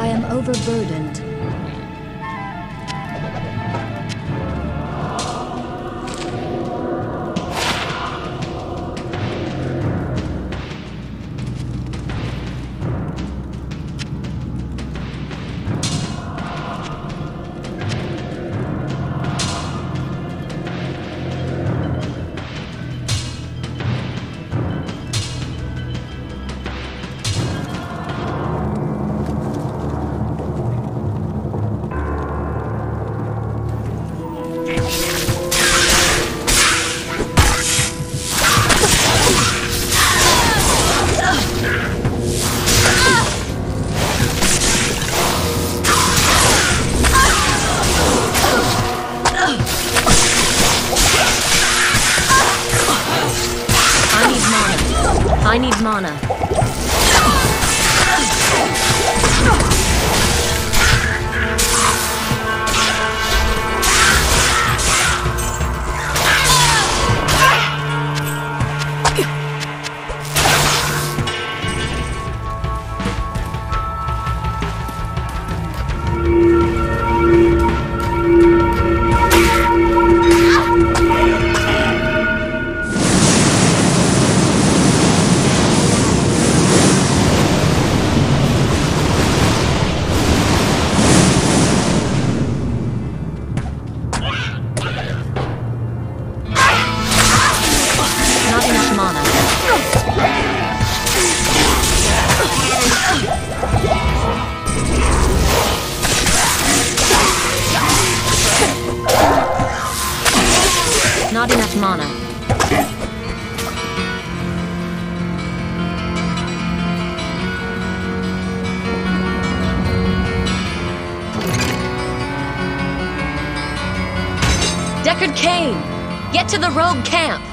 I am overburdened. I need mana. Not enough mana. Deckard Cain! Get to the rogue camp!